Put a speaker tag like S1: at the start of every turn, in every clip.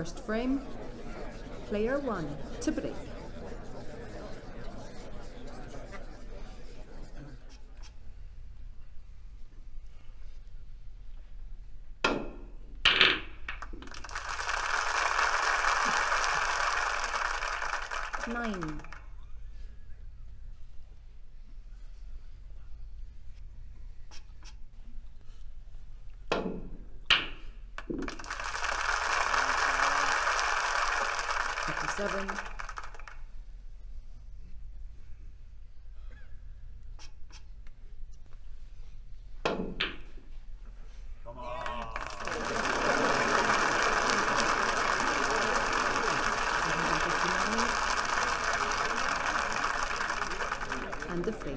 S1: First frame. Player one to break. Nine. Fifty-seven. And the free.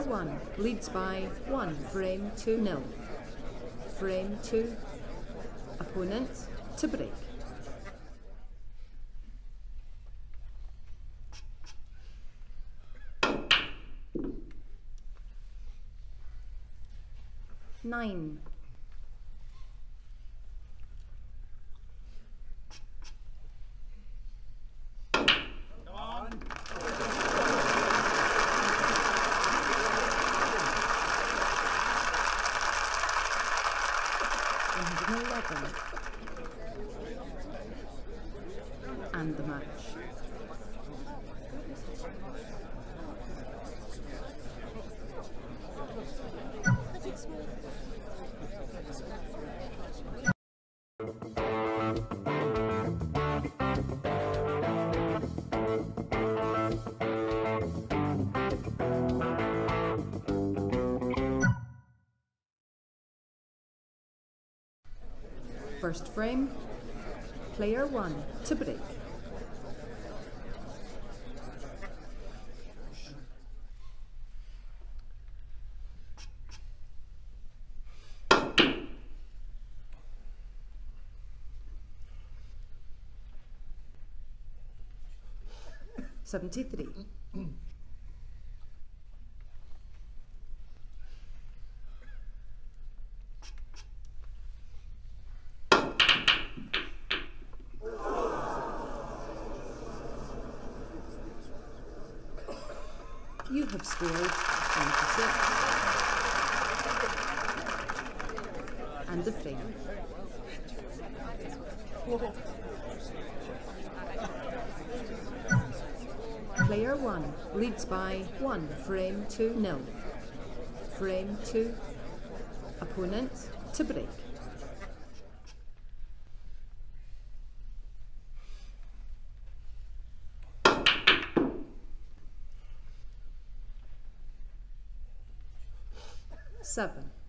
S1: Player one leads by one frame to nil. Frame two. Opponent to break. Nine. Eleven. And the match. First frame. Player one to break. Seventy-three. 2 nil. Frame 2, Opponent to break. Seven.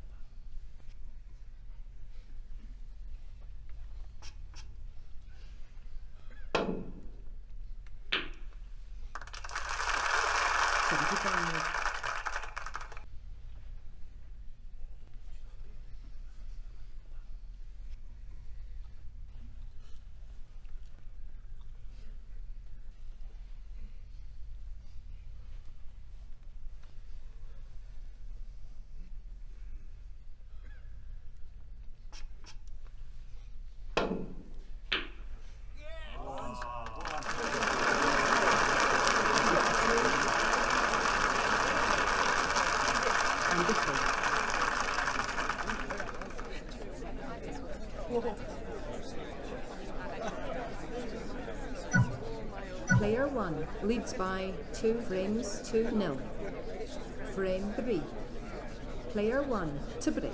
S1: And. Player one leads by two frames to nil. Frame three. Player one to break.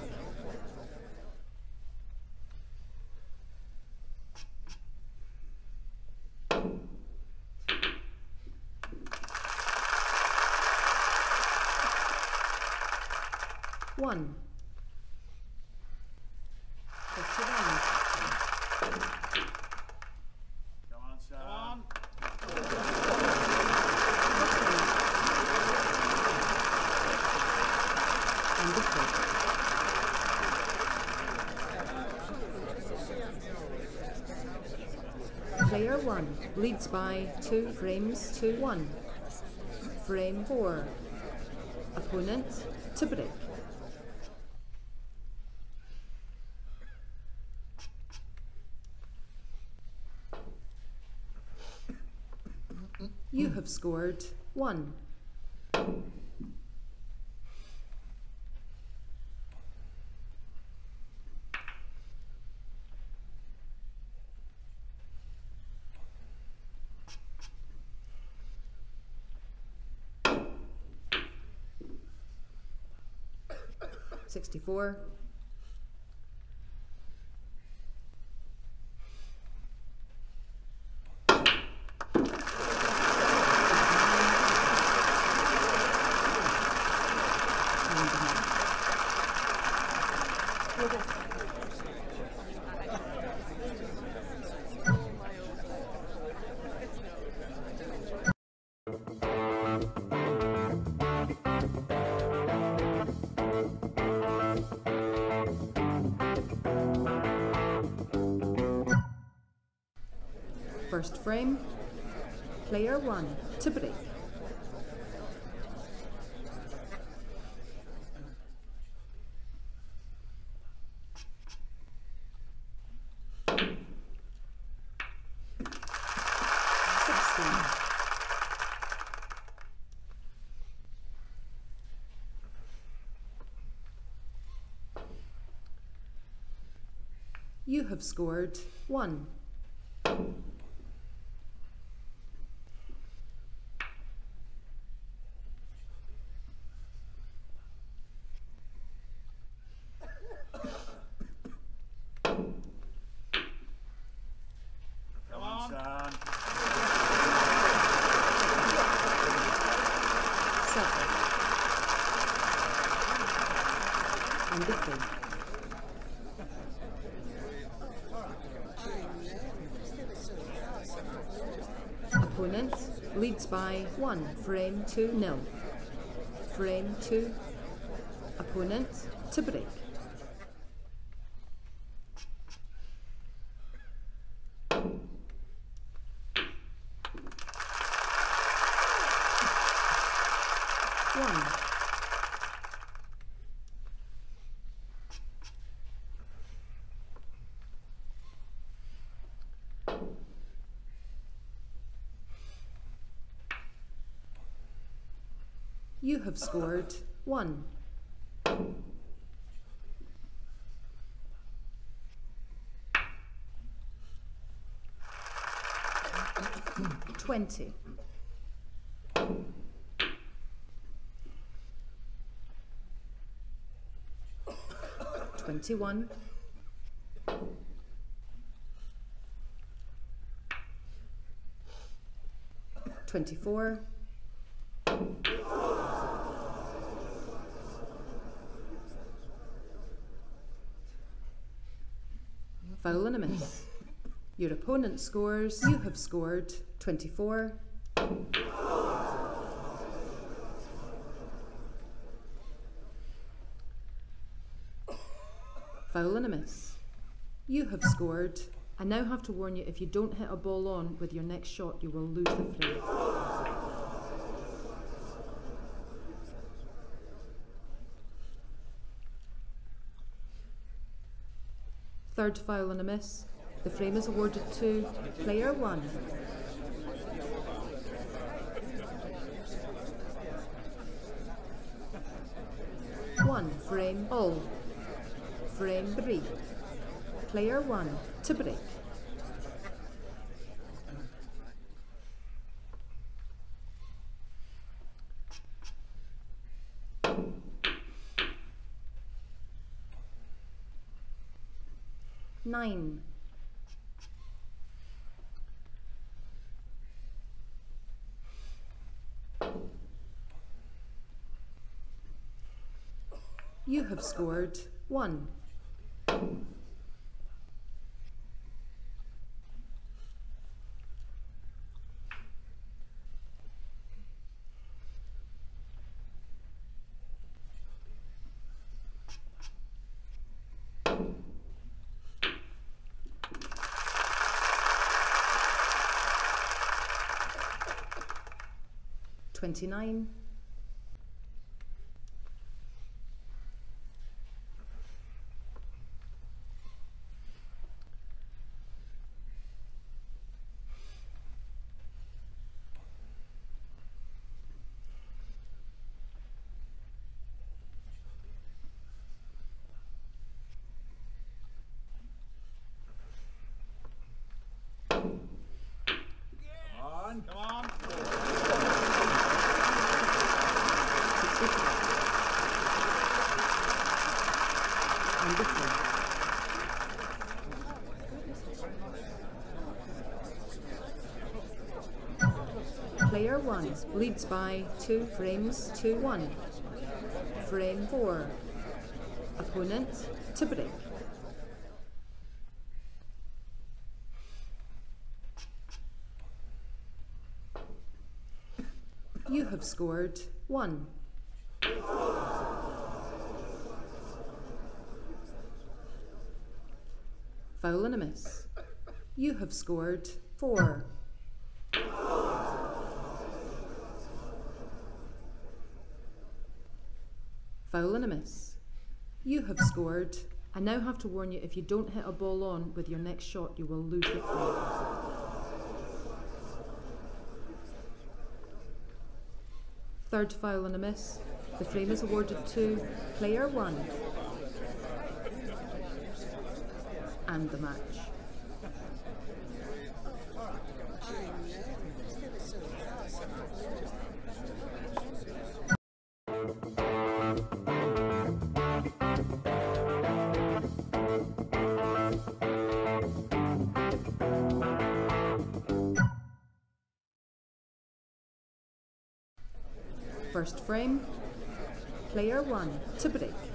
S1: One. Fifty-one.
S2: Come on, Sam.
S1: Player one leads by two frames to one. Frame four. Opponent to break. You have scored one. Sixty-four. frame. Player 1 to break. You have scored 1. Opponent leads by one frame to nil. Frame two. Opponent to break. One. You have scored one. Twenty. Twenty-one. Twenty-four. Foul. Your opponent scores, you have scored 24. Foul and. You have scored. I now have to warn you if you don't hit a ball on with your next shot, you will lose the frame. Third foul and a miss. The frame is awarded to player one. One frame all. Frame three. Player one to break. Nine. You have scored one. 29.
S2: On. Come on.
S1: 63. Wonderful. Player 1 leads by 2 frames to 1. Frame 4. Opponent to break. You have scored 1. Foul and a miss. You have scored 4. Foul and a miss. You have scored. I now have to warn you if you don't hit a ball on with your next shot, you will lose the frame. Third foul and a miss. The frame is awarded to player one. And the match. First frame. Player one to break.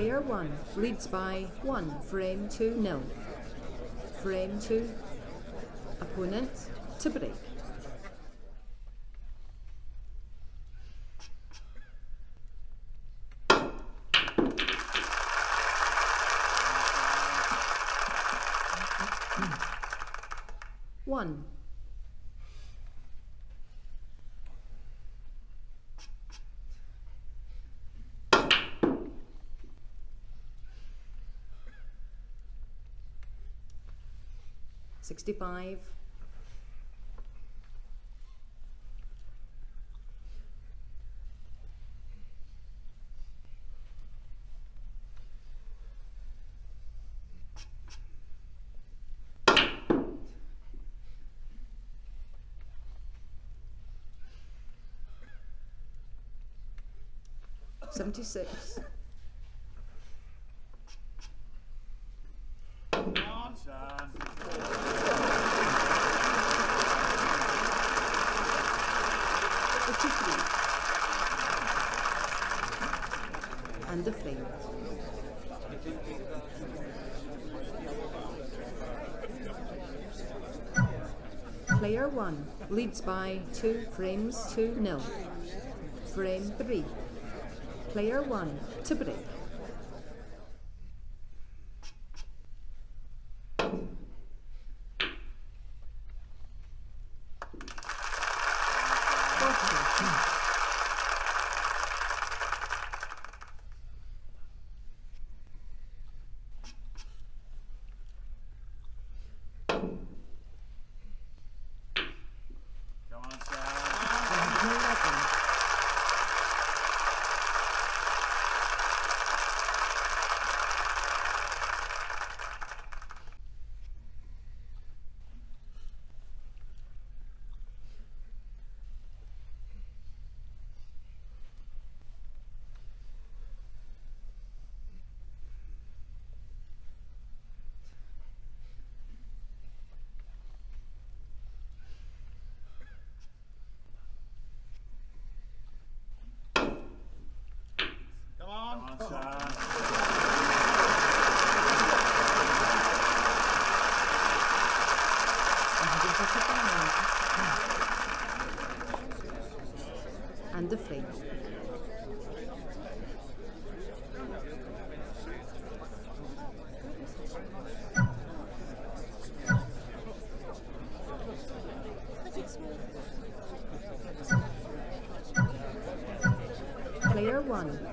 S1: Player one leads by one frame to nil. Frame two. Opponent to break. 65. Seventy-six. Leads by two frames to nil. Frame three. Player one to break.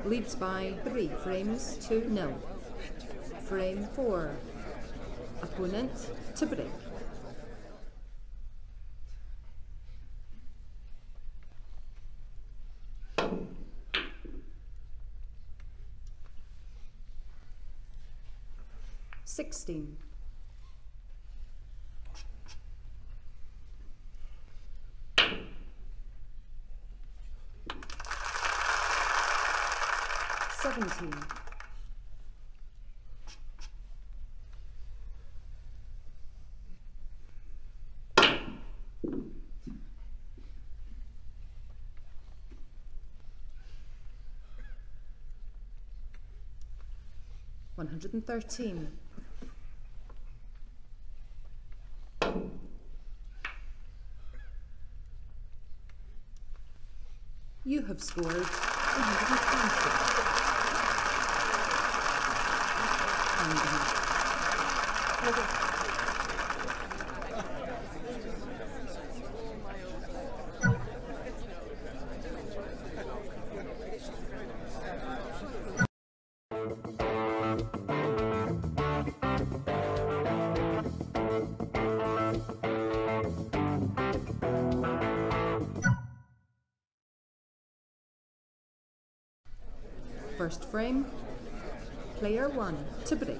S1: Leads by 3 frames to nil. Frame 4. Opponent to break. Sixteen. Seventeen. One hundred and thirteen. You have scored 120. And First frame, player one to break.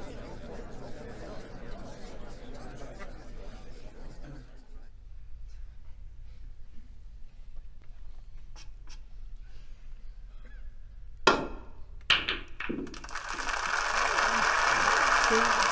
S1: Two, thirty-one.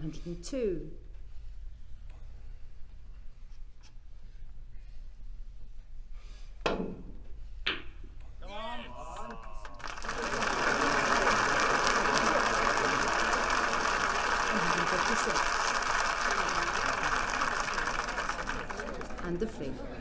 S1: 102. and the frame.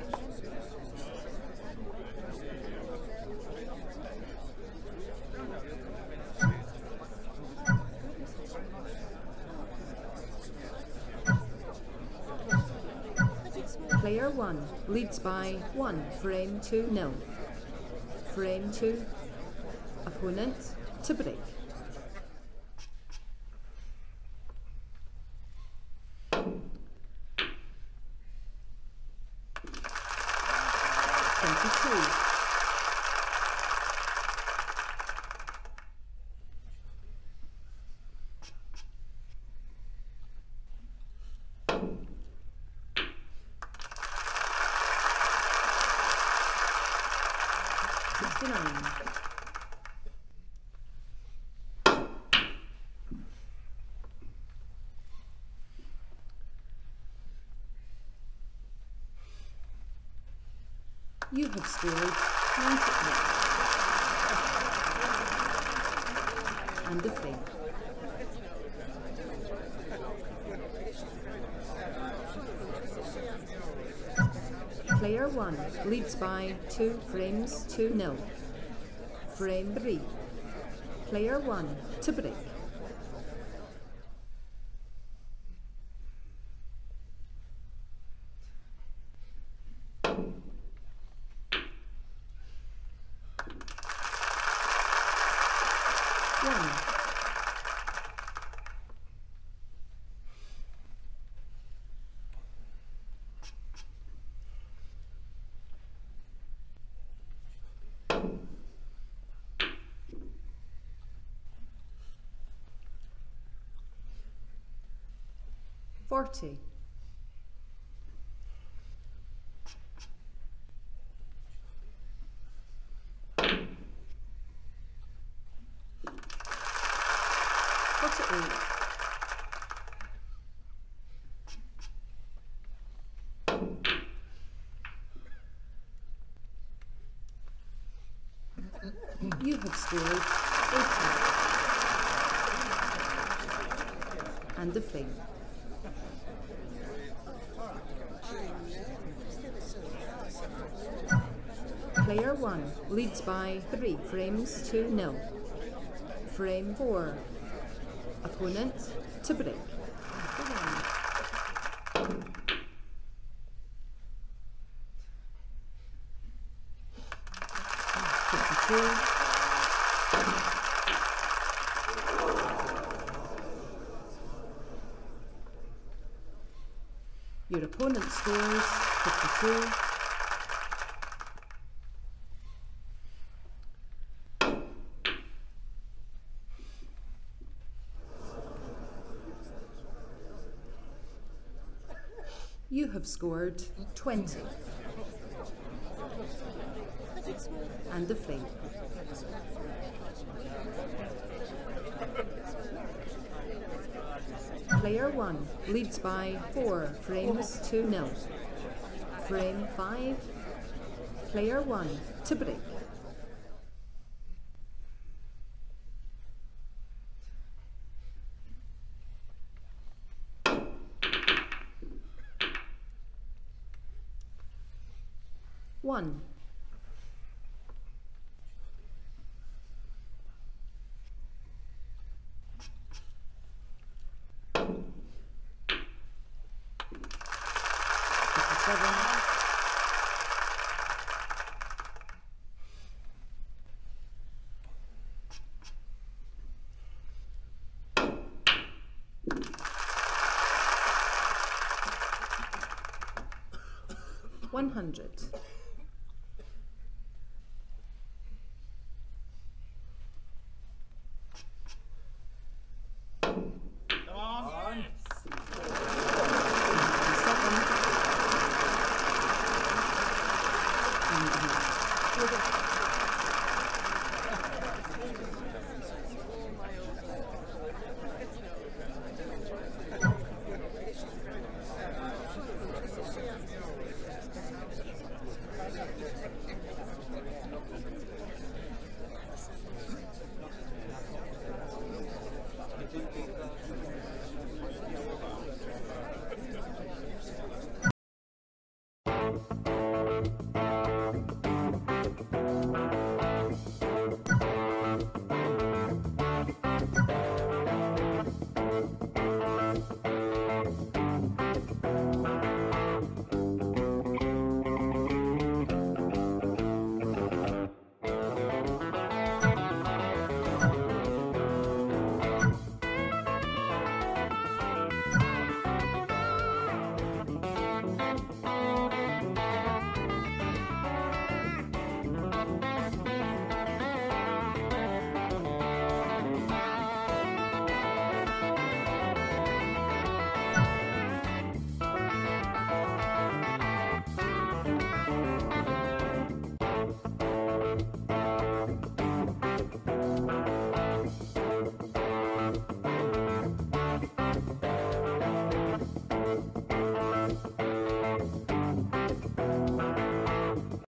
S1: Player one leads by one frame to nil. Frame two. Opponent to break. Twenty-two. You have scored 98. And the free. Player 1 leads by 2 frames to nil. Frame 3. Player 1 to break. 40. Forty-eight. 80. And the flame. Player 1 leads by 3 frames to nil. Frame 4. Opponent to break. Your opponent scores 52. You have scored 20. And the flame. Player 1 leads by 4 frames to nil. Frame 5. Player 1 to break. One. One hundred.